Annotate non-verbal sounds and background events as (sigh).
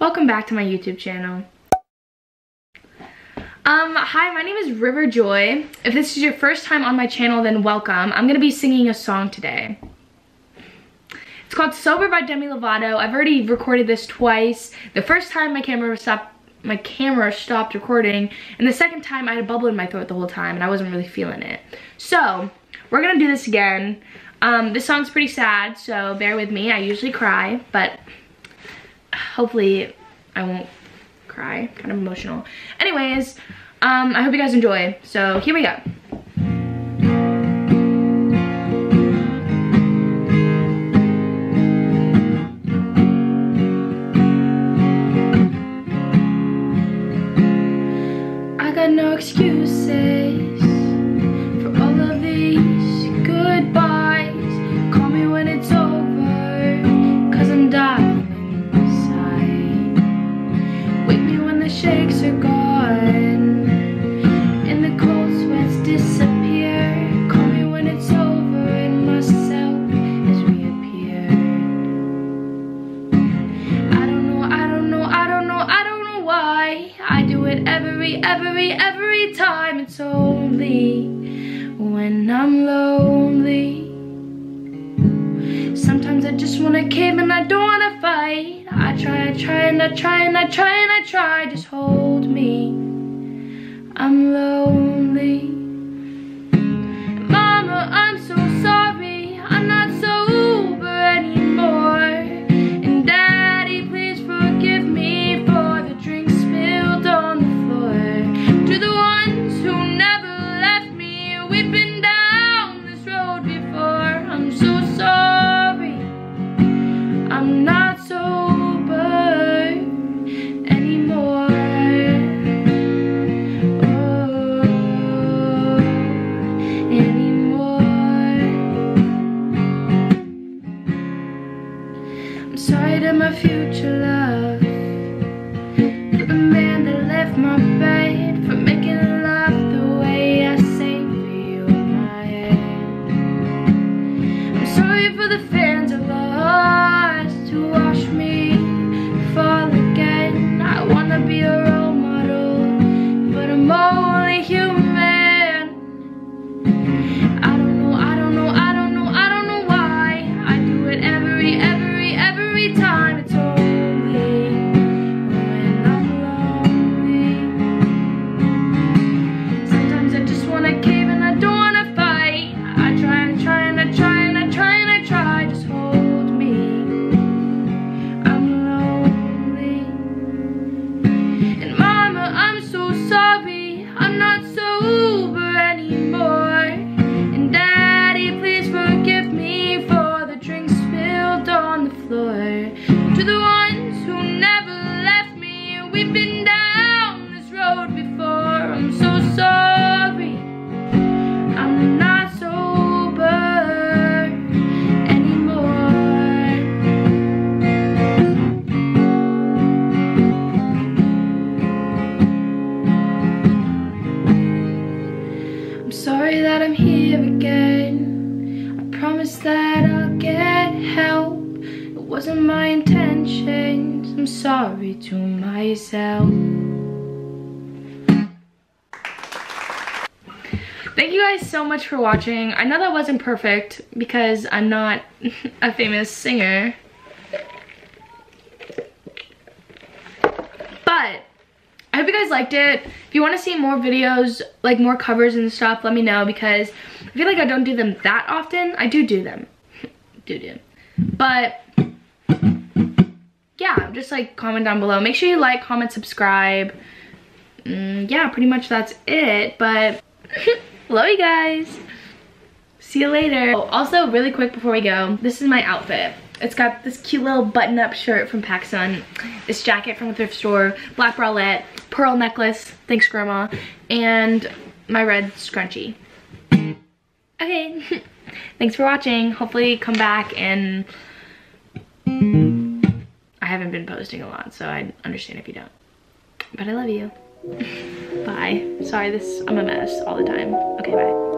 Welcome back to my YouTube channel. Um, hi, my name is River Joy. If this is your first time on my channel, then welcome. I'm gonna be singing a song today. It's called Sober by Demi Lovato. I've already recorded this twice. The first time my camera stopped my camera stopped recording and the second time I had a bubble in my throat the whole time and I wasn't really feeling it. So, we're gonna do this again. Um, this song's pretty sad, so bear with me. I usually cry, but hopefully I won't cry. Kind of emotional. Anyways, um, I hope you guys enjoy. So here we go. I got no excuses every, every, every time. It's only when I'm lonely. Sometimes I just wanna cave and I don't wanna fight. I try, I try and I try and I try and I try. Just hold me. I'm lonely. Future love. For the man that left my bed For making love the way I say feel my head. I'm sorry for the wasn't my intentions. I'm sorry to myself. Thank you guys so much for watching. I know that wasn't perfect because I'm not (laughs) a famous singer. But I hope you guys liked it. If you want to see more videos, like more covers and stuff, let me know because I feel like I don't do them that often. I do do them. (laughs) do do. But yeah, just like comment down below. Make sure you like, comment, subscribe. Mm, yeah, pretty much that's it. But (laughs) love you guys. See you later. Oh, also, really quick before we go, this is my outfit. It's got this cute little button-up shirt from PacSun, this jacket from a thrift store, black bralette, pearl necklace, thanks grandma, and my red scrunchie. Okay, (laughs) thanks for watching. Hopefully come back and haven't been posting a lot, so I understand if you don't. But I love you. (laughs) Bye. Sorry, this I'm a mess all the time. Okay, bye.